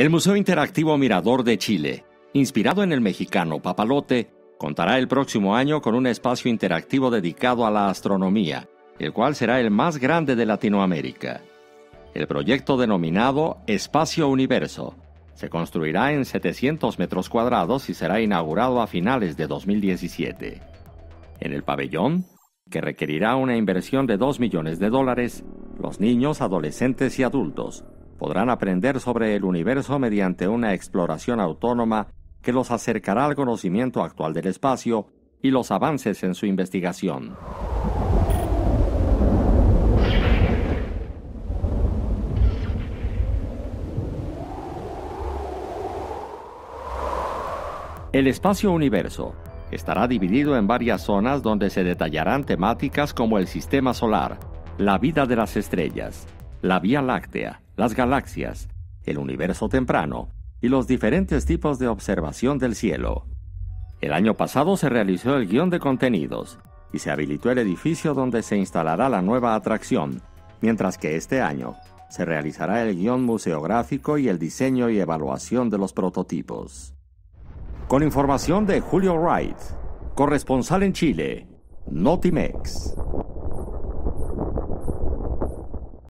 El Museo Interactivo Mirador de Chile, inspirado en el mexicano Papalote, contará el próximo año con un espacio interactivo dedicado a la astronomía, el cual será el más grande de Latinoamérica. El proyecto denominado Espacio Universo se construirá en 700 metros cuadrados y será inaugurado a finales de 2017. En el pabellón, que requerirá una inversión de 2 millones de dólares, los niños, adolescentes y adultos podrán aprender sobre el universo mediante una exploración autónoma que los acercará al conocimiento actual del espacio y los avances en su investigación. El espacio universo estará dividido en varias zonas donde se detallarán temáticas como el sistema solar, la vida de las estrellas, la Vía Láctea, las galaxias, el universo temprano y los diferentes tipos de observación del cielo. El año pasado se realizó el guion de contenidos y se habilitó el edificio donde se instalará la nueva atracción, mientras que este año se realizará el guion museográfico y el diseño y evaluación de los prototipos. Con información de Julio Wright, corresponsal en Chile, Notimex.